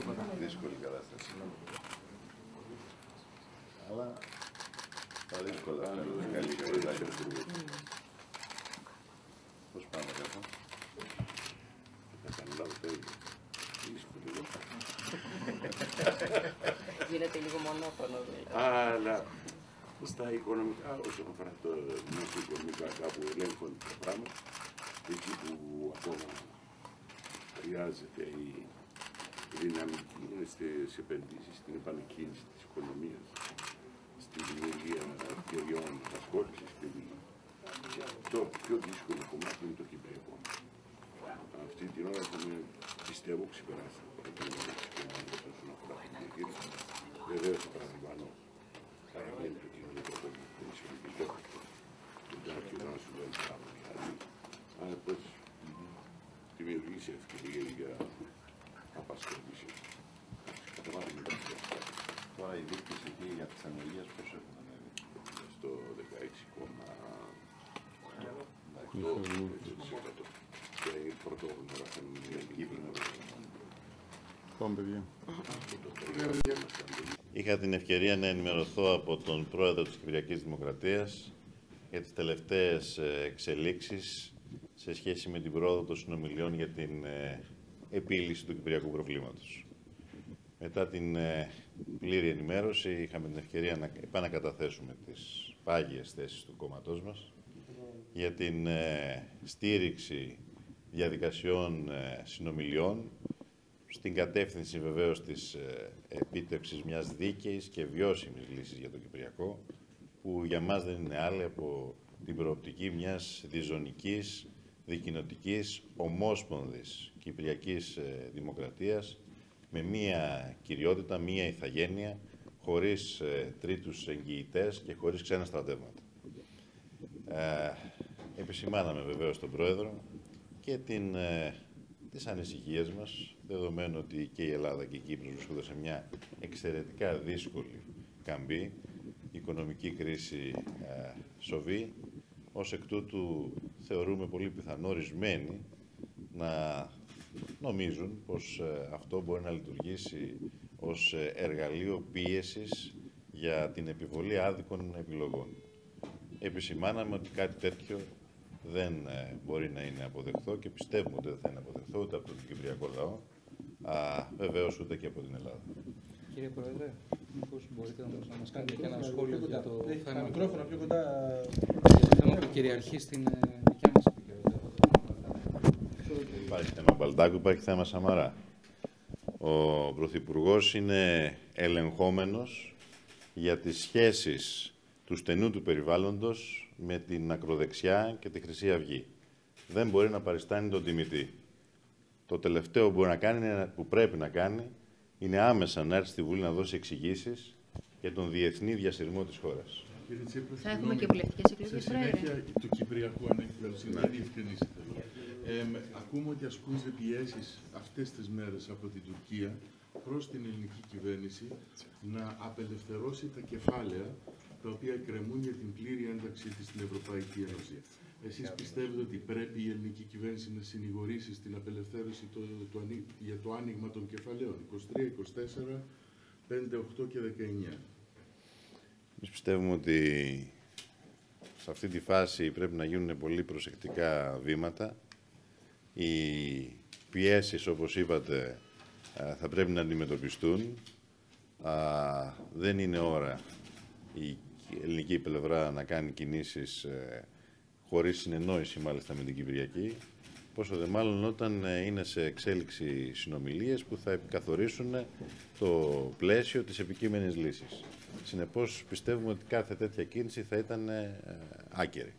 τίποτα. Δύσκολη κατάσταση. Αλλά τα δύσκολα φαίνονται καλή και Πώς πάμε κάτω; Θα καταλάβω το ίδιο. Δύσκολο. Γίνεται λίγο μονότονο. δηλαδή. Αλλά στα οικονομικά, όσον αφορά το δημόσιο οικονομικά κάπου ελέγχονται τα πράγματα, εκεί που ακόμα χρειάζεται η δυναμική είναι στις επενδύσεις, στην επανεκκίνηση της οικονομίας, στη δημιουργία ευκαιριών απασχόλησης και δουλειά. Το πιο δύσκολο κομμάτι είναι το κυπριακό. Αυτή την ώρα έχουμε, πιστεύω, ξεπεράσει το προβλήμα της οικονομίας όσον αφορά την διαχείριση. Βεβαίως, παραλαμβάνω, παραμένει το κοινωνικό κόμμα pensionistico, και να σου λέει πάρα πολύ καλή, αλλά πως δημιουργήσει ευκαιρία για απασχόληση. Καταλάβουμε τα αυτά. Τώρα η δείκτηση εκεί για τις ανεργίες πώς έχουν ανέβει; Στο 16,8% και η πρωτόγνωρα θα είναι μια Κύπρο. Πάμε, παιδιά. Είχα την ευκαιρία να ενημερωθώ από τον πρόεδρο της Κυπριακής Δημοκρατίας για τις τελευταίες ε, εξελίξεις σε σχέση με την πρόοδο των συνομιλιών για την ε, επίλυση του κυπριακού προβλήματος. Μετά την ε, πλήρη ενημέρωση είχαμε την ευκαιρία να επανακαταθέσουμε τις πάγιες θέσεις του κόμματός μας για την στήριξη διαδικασιών συνομιλιών στην κατεύθυνση βεβαίως της ε, επίτευξης μιας δίκαιης και βιώσιμης λύσης για το Κυπριακό, που για μας δεν είναι άλλη από την προοπτική μιας διζωνικής, δικοινοτικής, ομόσπονδης Κυπριακής ε, Δημοκρατίας, με μία κυριότητα, μία ηθαγένεια, χωρίς ε, τρίτους εγγυητές και χωρίς ξένα στρατεύματα. Ε, επισημάναμε βεβαίως τον Πρόεδρο και την, ε, τις ανησυχίες μας δεδομένου ότι και η Ελλάδα και η Κύπρος βρίσκονται σε μια εξαιρετικά δύσκολη καμπή, η οικονομική κρίση ε, σοβεί. Ως εκ τούτου θεωρούμε πολύ πιθανό ορισμένοι να νομίζουν πως ε, αυτό μπορεί να λειτουργήσει ως ε, εργαλείο πίεσης για την επιβολή άδικων επιλογών. Επισημάναμε ότι κάτι τέτοιο δεν ε, μπορεί να είναι αποδεκτό και πιστεύουμε ότι δεν θα είναι αποδεκτό ούτε από τον Κυπριακό λαό, α, βεβαίως ούτε και από την Ελλάδα. Κύριε Πρόεδρε, μήπως μπορείτε να μας κάνετε και ένα σχόλιο για το Έχει τα θέμα, μικρόφωνα πιο κοντά. για το θέμα που κυριαρχεί στην ε, δικιά μας επικαιρότητα. Υπάρχει θέμα Μπαλτάκου, υπάρχει θέμα Σαμαρά. Ο Πρωθυπουργός είναι ελεγχόμενος για τις σχέσεις του στενού του περιβάλλοντος με την ακροδεξιά και τη Χρυσή Αυγή. Δεν μπορεί να παριστάνει τον τιμητή. Το τελευταίο που, μπορεί να κάνει, είναι- που πρέπει να κάνει είναι άμεσα να έρθει στη Βουλή να δώσει εξηγήσεις για τον διεθνή διασυρμό της χώρας. Κύριε Τσίπρα, Θα έχουμε συγγνώμη, και βουλευτικές Σε εκλογές, Πρόεδρε. συνέχεια του Κυπριακού ανέκδοτου, Ναι. να διευκρινίσετε. Ε, με- ακούμε ότι ασκούνται πιέσεις αυτές τις μέρες από την Τουρκία προς την ελληνική κυβέρνηση να απελευθερώσει τα κεφάλαια τα οποία εκκρεμούν για την πλήρη ένταξή της στην Ευρωπαϊκή Ένωση. Εσείς πιστεύετε ότι πρέπει η ελληνική κυβέρνηση να συνηγορήσει στην απελευθέρωση το, το, ανοί- για το άνοιγμα των κεφαλαίων; 23, 24, 5, 8 και 19. Εμείς πιστεύουμε ότι σε αυτή τη φάση πρέπει να γίνουν πολύ προσεκτικά βήματα. Οι πιέσεις, όπως είπατε, α, θα πρέπει να αντιμετωπιστούν. Α, Δεν είναι ώρα η ελληνική πλευρά να κάνει κινήσεις ε, χωρίς συνεννόηση μάλιστα με την Κυπριακή. Πόσο δε μάλλον όταν ε, είναι σε εξέλιξη συνομιλίες που θα καθορίσουν το πλαίσιο της επικείμενης λύσης. Συνεπώς πιστεύουμε ότι κάθε τέτοια κίνηση θα ήταν ε, άκερη.